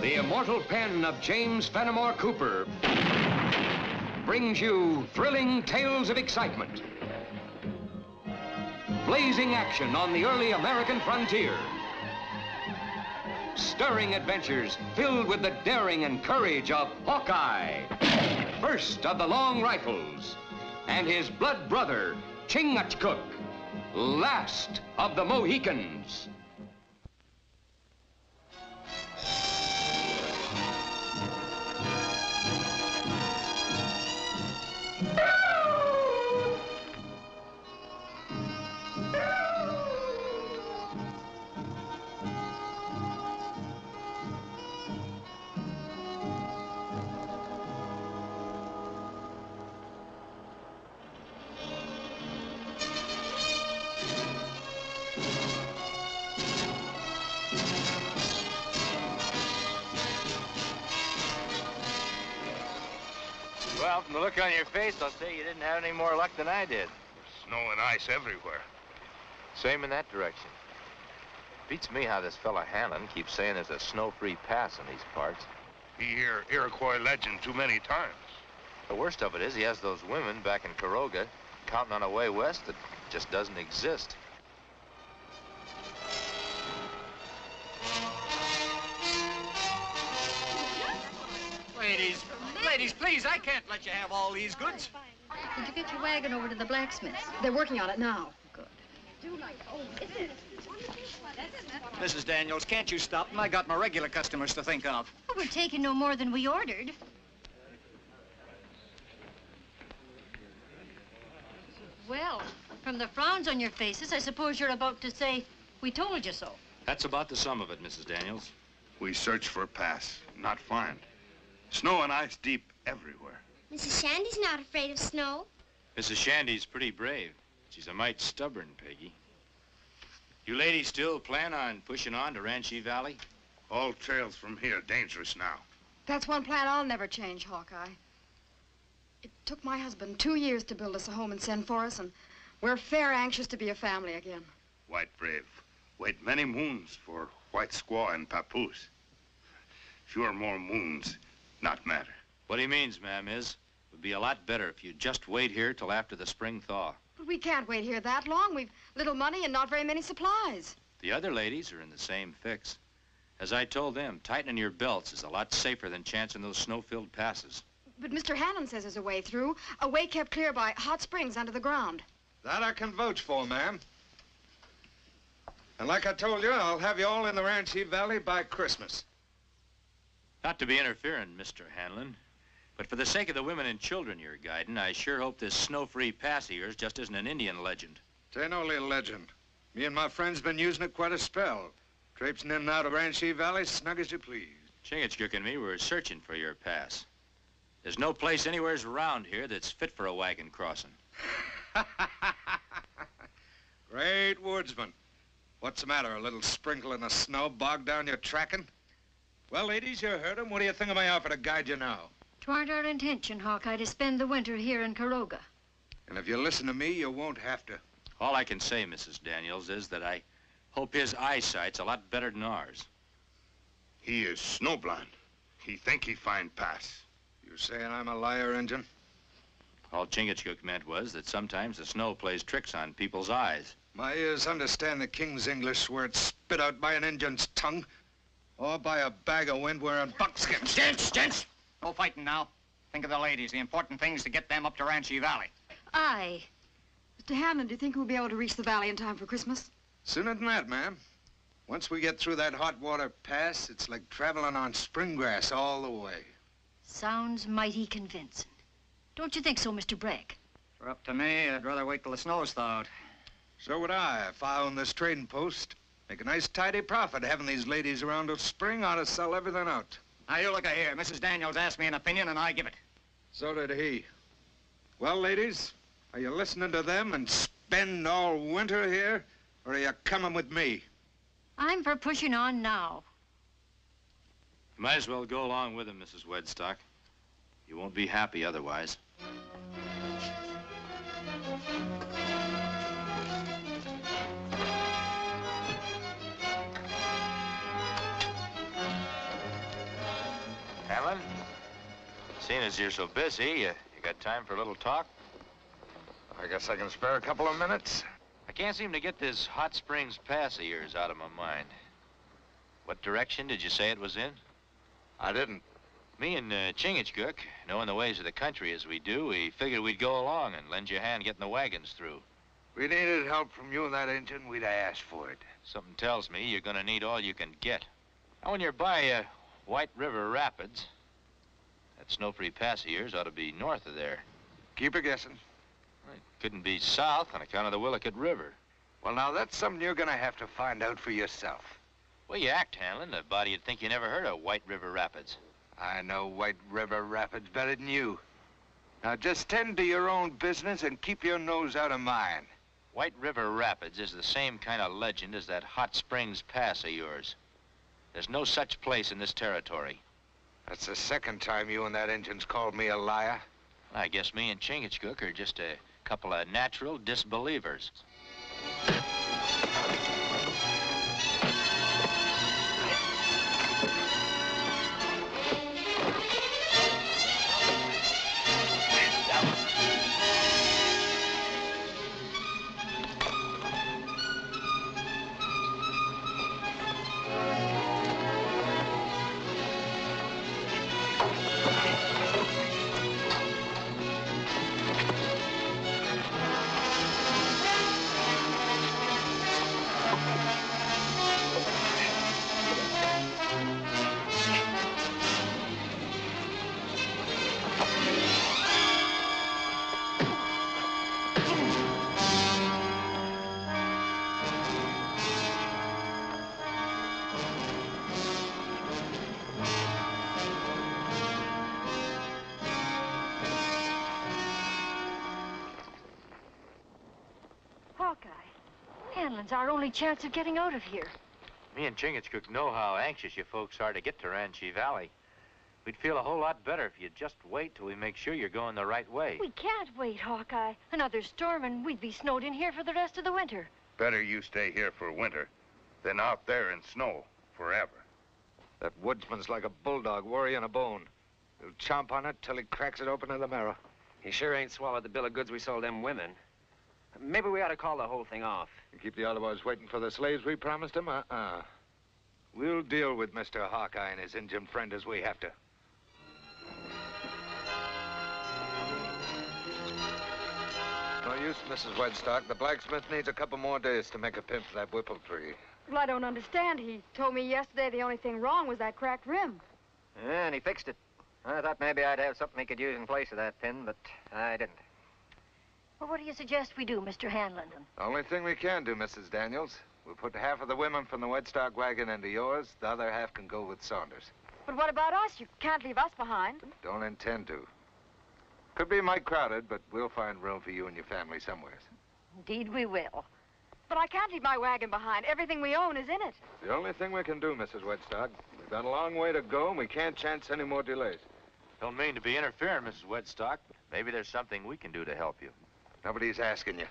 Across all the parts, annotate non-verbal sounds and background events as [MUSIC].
The immortal pen of James Fenimore Cooper brings you thrilling tales of excitement, blazing action on the early American frontier, stirring adventures filled with the daring and courage of Hawkeye, first of the long rifles, and his blood brother, Chingachgook, last of the Mohicans. From the look on your face, I'll say you didn't have any more luck than I did. Snow and ice everywhere. Same in that direction. Beats me how this fella Hanlon keeps saying there's a snow-free pass in these parts. He hear Iroquois legend too many times. The worst of it is he has those women back in Caroga counting on a way west that just doesn't exist. Ladies, ladies, please, I can't let you have all these goods. Did you get your wagon over to the blacksmith's? They're working on it now. Good. Mrs. Oh, Daniels, can't you stop them? I got my regular customers to think of. Well, we're taking no more than we ordered. Well, from the frowns on your faces, I suppose you're about to say, we told you so. That's about the sum of it, Mrs. Daniels. We search for a pass, not find. Snow and ice deep everywhere. Mrs. Shandy's not afraid of snow. Mrs. Shandy's pretty brave. She's a mite stubborn, Peggy. You ladies still plan on pushing on to Ranchi Valley? All trails from here dangerous now. That's one plan I'll never change, Hawkeye. It took my husband two years to build us a home and send for us, and we're fair anxious to be a family again. White brave. Wait many moons for white squaw and papoose. Fewer more moons, not matter. What he means, ma'am, is it would be a lot better if you'd just wait here till after the spring thaw. But we can't wait here that long. We've little money and not very many supplies. The other ladies are in the same fix. As I told them, tightening your belts is a lot safer than chancing those snow-filled passes. But Mr. Hanlon says there's a way through, a way kept clear by hot springs under the ground. That I can vouch for, ma'am. And like I told you, I'll have you all in the Ranchi Valley by Christmas. Not to be interfering, Mr. Hanlon, but for the sake of the women and children you're guiding, I sure hope this snow-free pass of yours just isn't an Indian legend. It ain't only a legend. Me and my friends been using it quite a spell. Traipsing in and out of Ranchi Valley snug as you please. Chingachgook and me were searching for your pass. There's no place anywheres around here that's fit for a wagon crossing. [LAUGHS] Great woodsman. What's the matter, a little sprinkle in the snow bogged down your tracking? Well, ladies, you heard him. What do you think of my offer to guide you now? Twarn't our intention, Hawkeye, to spend the winter here in Caroga. And if you listen to me, you won't have to. All I can say, Mrs. Daniels, is that I hope his eyesight's a lot better than ours. He is snowblind. He think he find pass. You saying I'm a liar, Injun? All Chingachgook meant was that sometimes the snow plays tricks on people's eyes. My ears understand the king's English where it's spit out by an Injun's tongue. Or by a bag of wind wearing buckskin. Gents, gents, no fighting now. Think of the ladies. The important thing is to get them up to Ranchi Valley. Aye. Mr. Hanlon, do you think we'll be able to reach the valley in time for Christmas? Sooner than that, ma'am. Once we get through that hot water pass, it's like traveling on spring grass all the way. Sounds mighty convincing. Don't you think so, Mr. Bragg? For up to me, I'd rather wait till the snow's thawed. So would I if I owned this trading post. Make a nice tidy profit having these ladies around till spring. Ought to sell everything out. Now, you look here. Mrs. Daniels asked me an opinion, and I give it. So did he. Well, ladies, are you listening to them and spend all winter here, or are you coming with me? I'm for pushing on now. You might as well go along with him, Mrs. Wedstock. You won't be happy otherwise. Seeing as you're so busy, you, you got time for a little talk? I guess I can spare a couple of minutes. I can't seem to get this Hot Springs Pass of yours out of my mind. What direction did you say it was in? I didn't. Me and uh, Chingachgook, knowing the ways of the country as we do, we figured we'd go along and lend you a hand getting the wagons through. We needed help from you and that Injun, we'd asked for it. Something tells me you're gonna need all you can get. Now, when you're by uh, White River Rapids, that snow-free pass of yours ought to be north of there. Keep a guessing. It couldn't be south on account of the Willicut River. Well, now, that's something you're gonna have to find out for yourself. Well, you act, Hanlon. The body'd think you never heard of White River Rapids. I know White River Rapids better than you. Now, just tend to your own business and keep your nose out of mine. White River Rapids is the same kind of legend as that Hot Springs Pass of yours. There's no such place in this territory. That's the second time you and that Injun's called me a liar. I guess me and Chingachgook are just a couple of natural disbelievers. Our only chance of getting out of here. Me and Chingachgook know how anxious you folks are to get to Ranchi Valley. We'd feel a whole lot better if you'd just wait till we make sure you're going the right way. We can't wait, Hawkeye. Another storm and we'd be snowed in here for the rest of the winter. Better you stay here for winter than out there in snow forever. That woodsman's like a bulldog worrying a bone. He'll chomp on it till he cracks it open to the marrow. He sure ain't swallowed the bill of goods we sold them women. Maybe we ought to call the whole thing off. You keep the other boys waiting for the slaves we promised him? Uh-uh. We'll deal with Mr. Hawkeye and his Indian friend as we have to. No use, Mrs. Wedstock. The blacksmith needs a couple more days to make a pin for that whipple tree. Well, I don't understand. He told me yesterday the only thing wrong was that cracked rim. Yeah, and he fixed it. I thought maybe I'd have something he could use in place of that pin, but I didn't. Well, what do you suggest we do, Mr. Hanlon? The only thing we can do, Mrs. Daniels, we'll put half of the women from the Wedstock wagon into yours. The other half can go with Saunders. But what about us? You can't leave us behind. Don't intend to. Could be mighty crowded, but we'll find room for you and your family somewhere. Indeed, we will. But I can't leave my wagon behind. Everything we own is in it. The only thing we can do, Mrs. Wedstock. We've got a long way to go, and we can't chance any more delays. Don't mean to be interfering, Mrs. Wedstock. but Maybe there's something we can do to help you. Nobody's asking you.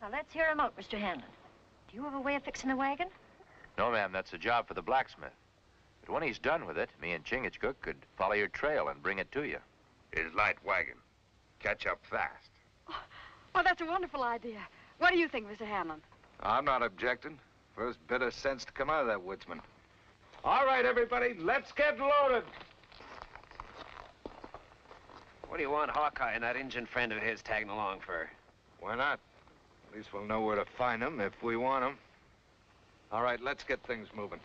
Now, let's hear him out, Mr. Hanlon. Do you have a way of fixing the wagon? No, ma'am, that's a job for the blacksmith. But when he's done with it, me and Chingachgook could follow your trail and bring it to you. His light wagon. Catch up fast. Oh, that's a wonderful idea. What do you think, Mr. Hanlon? I'm not objecting. First bit of sense to come out of that woodsman. All right, everybody, let's get loaded. What do you want Hawkeye and that Injun friend of his tagging along for? Why not? At least we'll know where to find them if we want them. All right, let's get things moving.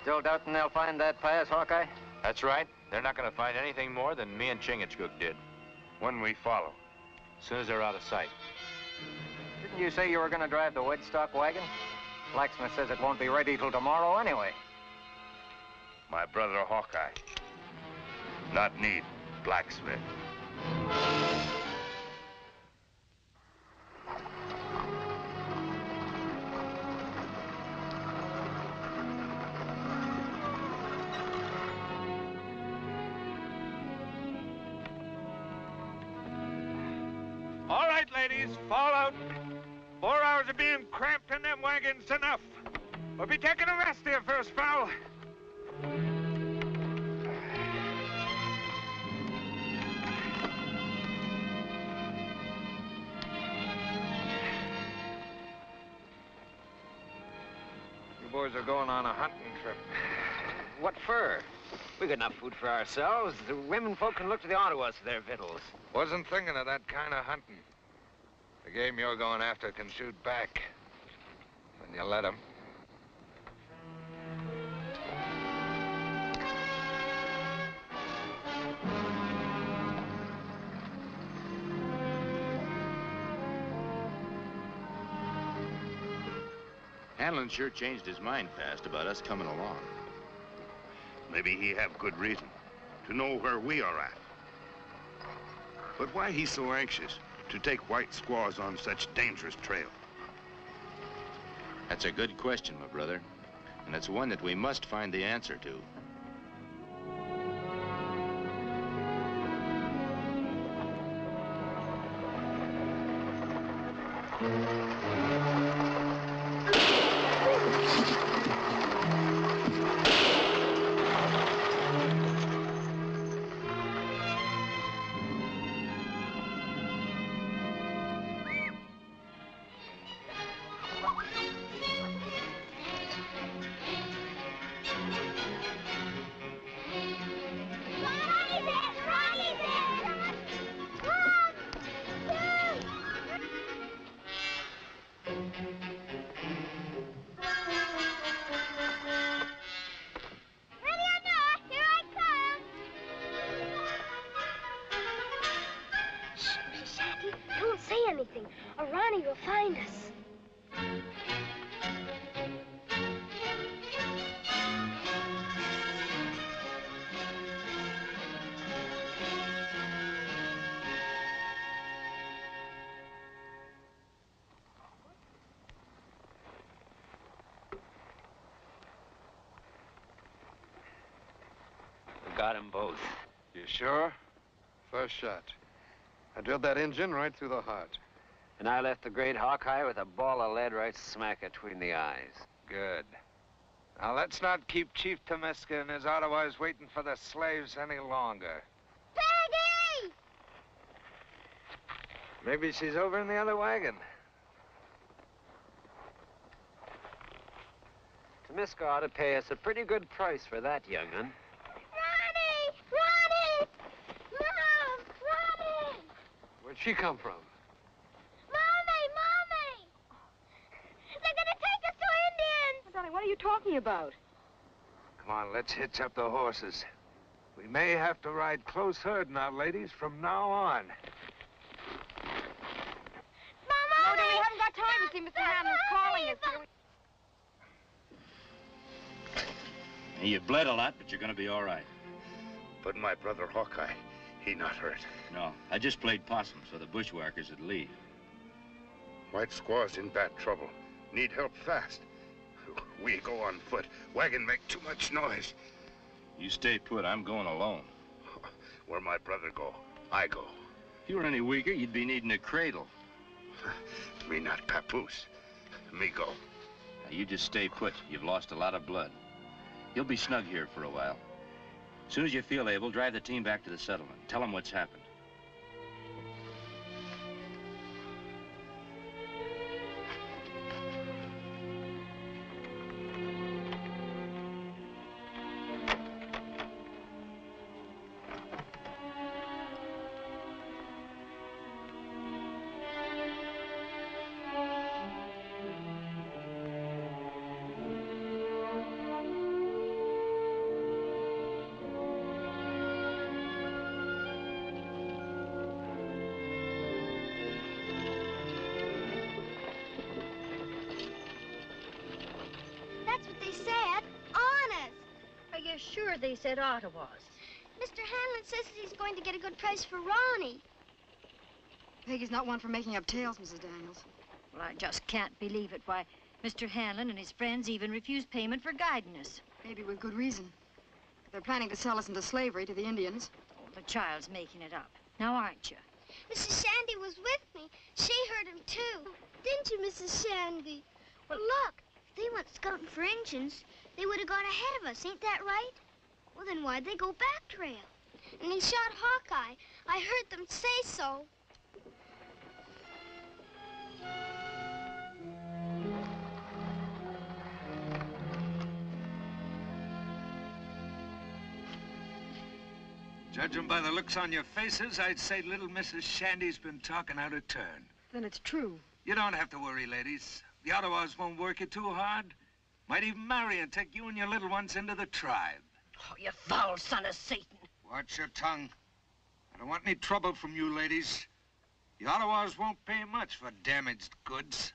Still doubting they'll find that pass, Hawkeye? That's right. They're not going to find anything more than me and Chingachgook did. When we follow. As soon as they're out of sight. Didn't you say you were going to drive the Wedstock wagon? Blacksmith says it won't be ready till tomorrow anyway. My brother Hawkeye. Not need blacksmith. Squaws of being cramped in them wagons enough. We'll be taking a rest here first, pal. You boys are going on a hunting trip. What for? We got enough food for ourselves. The women folk can look to the Ottawas for their victuals. Wasn't thinking of that kind of hunting. The game you're going after can shoot back. When you let 'em. Hanlon sure changed his mind fast about us coming along. Maybe he have good reason to know where we are at. But why he so anxious to take white squaws on such dangerous trail? That's a good question, my brother. And it's one that we must find the answer to. Got 'em both. You sure? First shot. I drilled that Injun right through the heart. And I left the great Hawkeye with a ball of lead right smack between the eyes. Good. Now, let's not keep Chief Tomiska and his Ottawas waiting for the slaves any longer. Peggy! Maybe she's over in the other wagon. Tomiska ought to pay us a pretty good price for that, young'un. Ronnie! Ronnie! Mom! Ronnie! Where'd she come from? Mommy! Mommy! They're gonna take us to Indians! Darling, what are you talking about? Come on, let's hitch up the horses. We may have to ride close herd now, ladies, from now on. Mama! No, dear, we haven't got time to see Mr. Hanlon's calling us. You bled a lot, but you're gonna be all right. But my brother Hawkeye, he not hurt. No, I just played possum so the bushwhackers would leave. White squaws in bad trouble. Need help fast. We go on foot. Wagon make too much noise. You stay put, I'm going alone. Where my brother go, I go. If you were any weaker, you'd be needing a cradle. [LAUGHS] Me not papoose. Me go. Now, you just stay put. You've lost a lot of blood. You'll be snug here for a while. As soon as you feel able, drive the team back to the settlement. Tell them what's happened. Are sure they said Ottawas? Mr. Hanlon says that he's going to get a good price for Ronnie. Peggy's not one for making up tales, Mrs. Daniels. Well, I just can't believe it. Why, Mr. Hanlon and his friends even refused payment for guiding us. Maybe with good reason. They're planning to sell us into slavery to the Indians. Oh, the child's making it up. Now, aren't you? Mrs. Shandy was with me. She heard him, too. Didn't didn't you, Mrs. Shandy? Well, look, if they went scouting for Injuns, they would have gone ahead of us, ain't that right? Well, then why'd they go back trail? And they shot Hawkeye. I heard them say so. Judging by the looks on your faces, I'd say little Mrs. Shandy's been talking out of turn. Then it's true. You don't have to worry, ladies. The Ottawas won't work you too hard. Might even marry and take you and your little ones into the tribe. Oh, you foul son of Satan. Watch your tongue. I don't want any trouble from you ladies. The Ottawas won't pay much for damaged goods.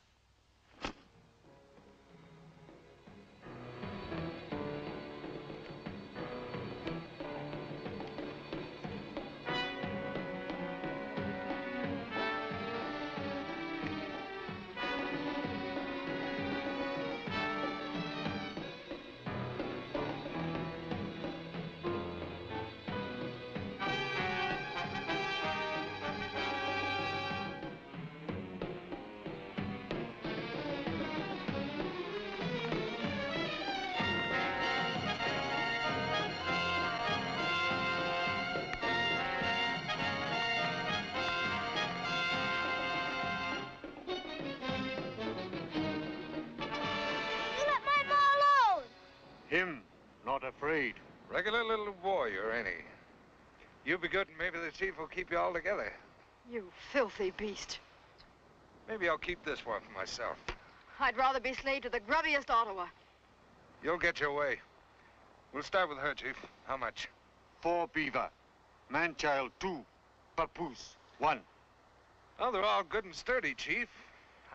Regular little warrior, ain't he? You be good and maybe the chief will keep you all together. You filthy beast. Maybe I'll keep this one for myself. I'd rather be slave to the grubbiest Ottawa. You'll get your way. We'll start with her, Chief. How much? Four beaver. Man-child, two. Papoose, one. Oh, they're all good and sturdy, Chief.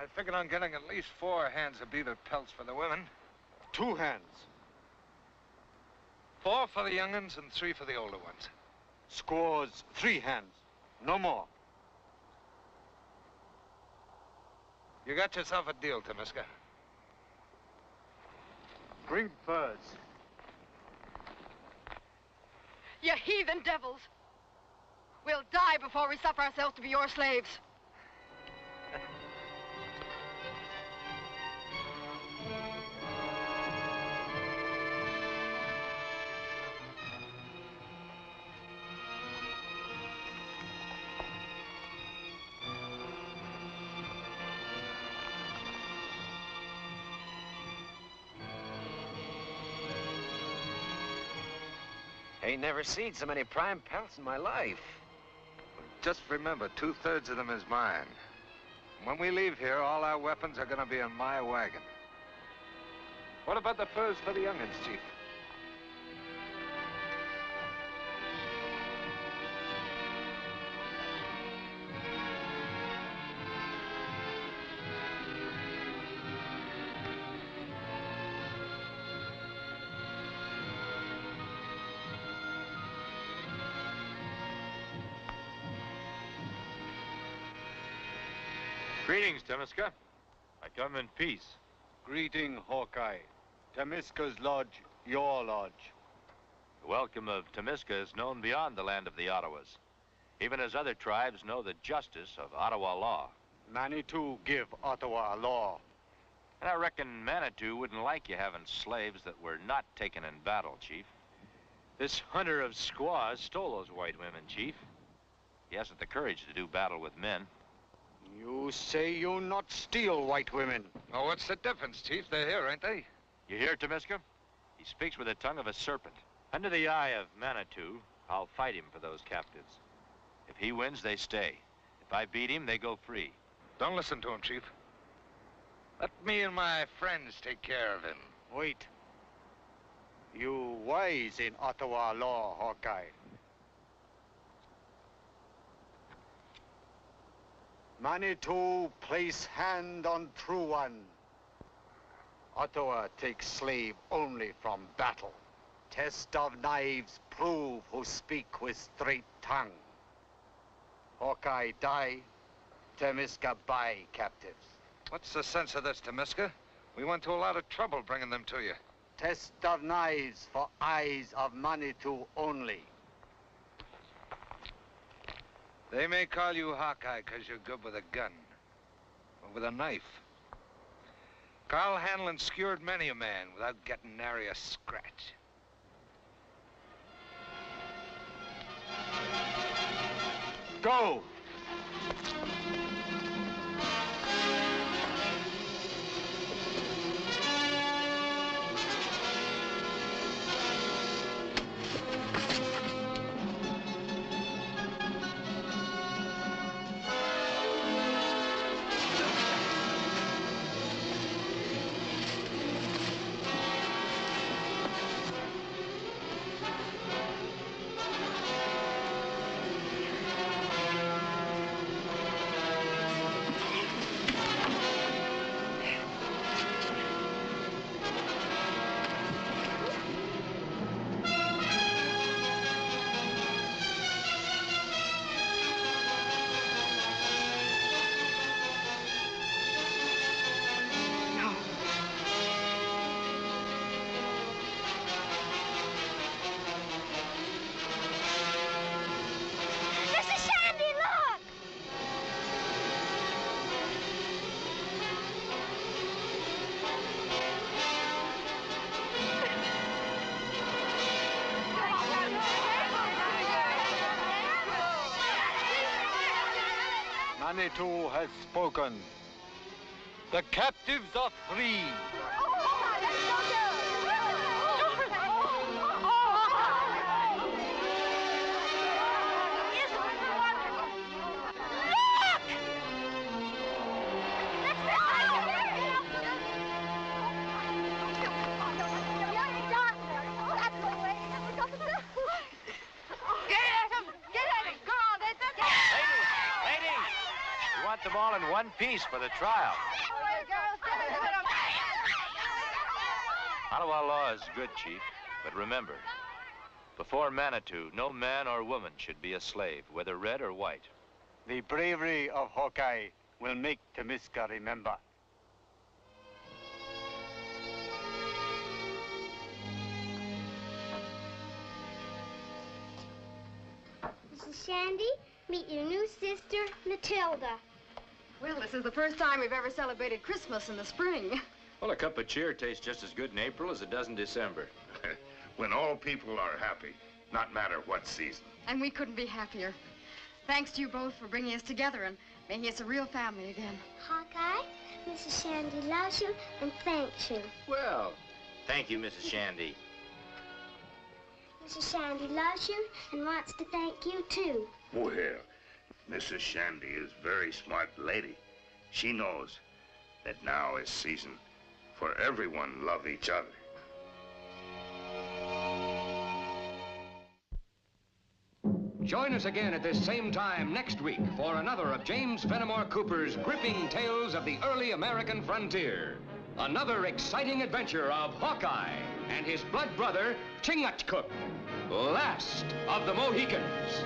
I figured on getting at least four hands of beaver pelts for the women. Two hands. Four for the young young'uns and three for the older ones. Squaws, three hands. No more. You got yourself a deal, Tamiska. Bring furs. You heathen devils. We'll die before we suffer ourselves to be your slaves. [LAUGHS] Ain't never seen so many prime pelts in my life. Just remember, two-thirds of them is mine. When we leave here, all our weapons are gonna be in my wagon. What about the furs for the young'uns, Chief? Greetings, Temiska. I come in peace. Greeting, Hawkeye. Tamiska's lodge, your lodge. The welcome of Temiska is known beyond the land of the Ottawas, even as other tribes know the justice of Ottawa law. Manitou give Ottawa law. And I reckon Manitou wouldn't like you having slaves that were not taken in battle, Chief. This hunter of squaws stole those white women, Chief. He hasn't the courage to do battle with men. You say you not steal white women. Oh, what's the difference, Chief? They're here, ain't they? You hear, Temiska? He speaks with the tongue of a serpent. Under the eye of Manitou, I'll fight him for those captives. If he wins, they stay. If I beat him, they go free. Don't listen to him, Chief. Let me and my friends take care of him. Wait. You wise in Ottawa law, Hawkeye. Manitou place hand on true one. Ottawa takes slave only from battle. Test of knives prove who speak with straight tongue. Hawkeye die, Temiska buy captives. What's the sense of this, Tamiska? We went to a lot of trouble bringing them to you. Test of knives for eyes of Manitou only. They may call you Hawkeye because you're good with a gun. or with a knife. Carl Hanlon skewered many a man without getting nary a scratch. Go! Manitou has spoken. The captives are free. One piece for the trial. Ottawa law is good, Chief, but remember, before Manitou, no man or woman should be a slave, whether red or white. The bravery of Hawkeye will make Temiska remember. Mrs. Shandy, meet your new sister, Matilda. Well, this is the first time we've ever celebrated Christmas in the spring. Well, a cup of cheer tastes just as good in April as it does in December. [LAUGHS] when all people are happy, not matter what season. And we couldn't be happier. Thanks to you both for bringing us together and making us a real family again. Hawkeye, Mrs. Shandy loves you and thanks you. Well, thank you, Mrs. Shandy. Mrs. Shandy loves you and wants to thank you, too. Well, Mrs. Shandy is very smart lady. She knows that now is season for everyone love each other. Join us again at this same time next week for another of James Fenimore Cooper's gripping tales of the early American frontier. Another exciting adventure of Hawkeye and his blood brother, Chingachgook, last of the Mohicans.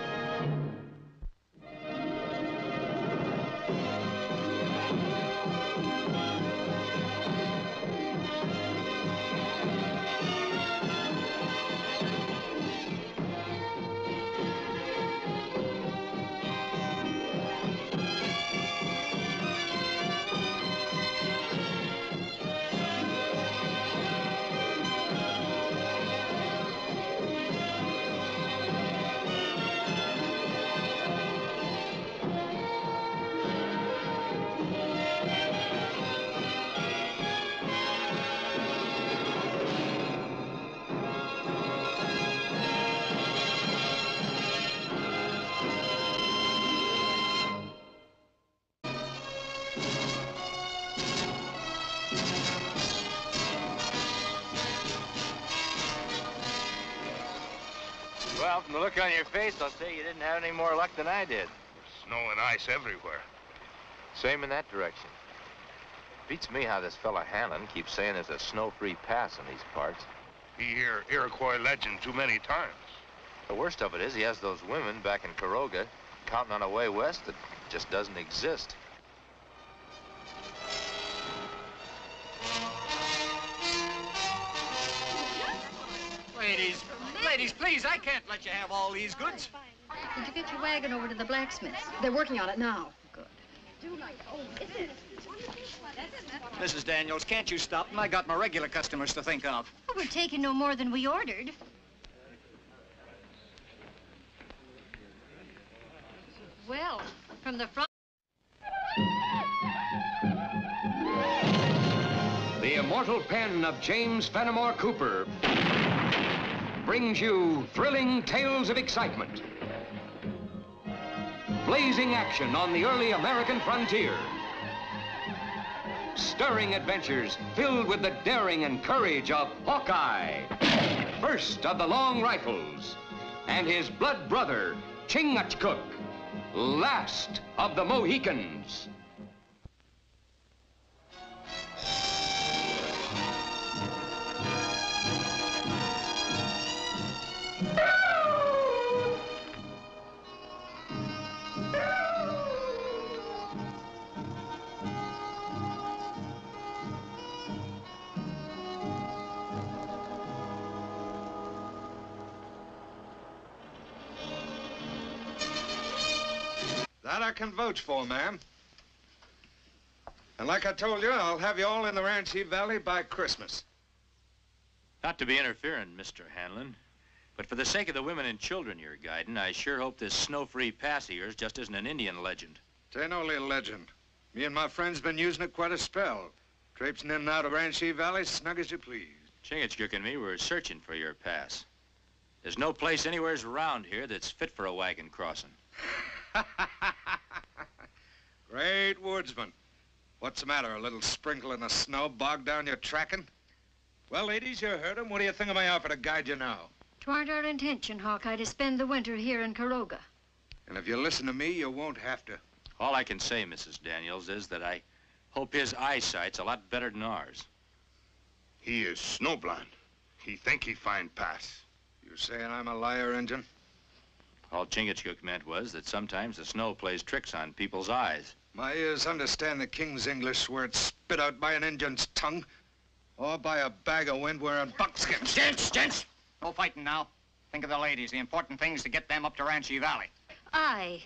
From the look on your face, I'll say you didn't have any more luck than I did. Snow and ice everywhere. Same in that direction. Beats me how this fella Hanlon keeps saying there's a snow-free pass in these parts. He hear Iroquois legend too many times. The worst of it is he has those women back in Caroga counting on a way west that just doesn't exist. Ladies, please, I can't let you have all these goods. Did you get your wagon over to the blacksmith's? They're working on it now. Good. Do like. Is it? Mrs. Daniels, can't you stop them? I got my regular customers to think of. Well, we're taking no more than we ordered. Well, from the front... The immortal pen of James Fenimore Cooper brings you thrilling tales of excitement, blazing action on the early American frontier, stirring adventures filled with the daring and courage of Hawkeye, first of the long rifles, and his blood brother, Chingachgook, last of the Mohicans. That I can vouch for, ma'am. And like I told you, I'll have you all in the Ranchi Valley by Christmas. Not to be interfering, Mr. Hanlon, but for the sake of the women and children you're guiding, I sure hope this snow-free pass of yours just isn't an Indian legend. It ain't only a legend. Me and my friends been using it quite a spell. Traipsing in and out of Ranchi Valley snug as you please. Chingachgook and me were searching for your pass. There's no place anywheres around here that's fit for a wagon crossing. [LAUGHS] [LAUGHS] Great woodsman. What's the matter, a little sprinkle in the snow bogged down your tracking? Well, ladies, you heard him. What do you think of my offer to guide you now? Twarn't our intention, Hawkeye, to spend the winter here in Caroga. And if you listen to me, you won't have to. All I can say, Mrs. Daniels, is that I hope his eyesight's a lot better than ours. He is snowblind. He think he find pass. You saying I'm a liar, Injun? All Chingachgook meant was that sometimes the snow plays tricks on people's eyes. My ears understand the king's English where it's spit out by an Injun's tongue. Or by a bag of wind wearing buckskin. Gents, gents! No fighting now. Think of the ladies. The important thing is to get them up to Ranchi Valley. Aye.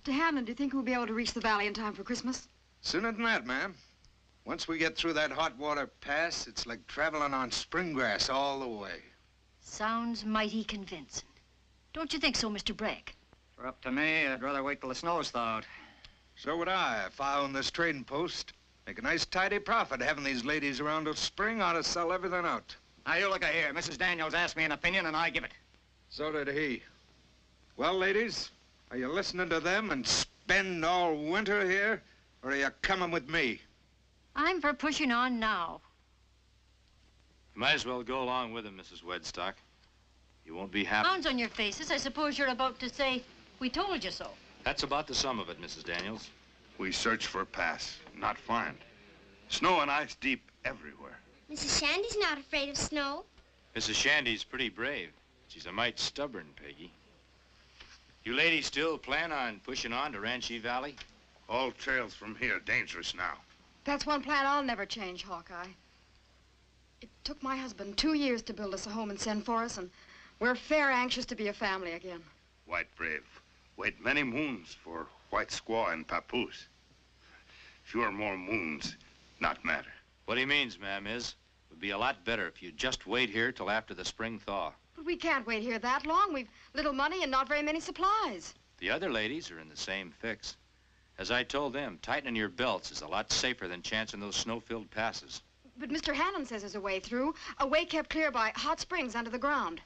Mr. Hanlon, do you think we'll be able to reach the valley in time for Christmas? Sooner than that, ma'am. Once we get through that hot water pass, it's like traveling on spring grass all the way. Sounds mighty convincing. Don't you think so, Mr. Breck? For up to me, I'd rather wait till the snow's thawed. So would I if I owned this trading post. Make a nice tidy profit having these ladies around till spring. Ought to sell everything out. Now, you look here. Mrs. Daniels asked me an opinion, and I give it. So did he. Well, ladies, are you listening to them and spend all winter here? Or are you coming with me? I'm for pushing on now. You might as well go along with him, Mrs. Wedstock. You won't be happy. Frowns on your faces. I suppose you're about to say, we told you so. That's about the sum of it, Mrs. Daniels. We search for a pass, not find. Snow and ice deep everywhere. Mrs. Shandy's not afraid of snow. Mrs. Shandy's pretty brave. She's a mite stubborn, Peggy. You ladies still plan on pushing on to Ranchi Valley? All trails from here dangerous now. That's one plan I'll never change, Hawkeye. It took my husband two years to build us a home and send for us, and we're fair anxious to be a family again. White brave. Wait many moons for white squaw and papoose. Fewer more moons, not matter. What he means, ma'am, is it would be a lot better if you'd just wait here till after the spring thaw. But we can't wait here that long. We've little money and not very many supplies. The other ladies are in the same fix. As I told them, tightening your belts is a lot safer than chancing those snow-filled passes. But Mr. Hanlon says there's a way through, a way kept clear by hot springs under the ground.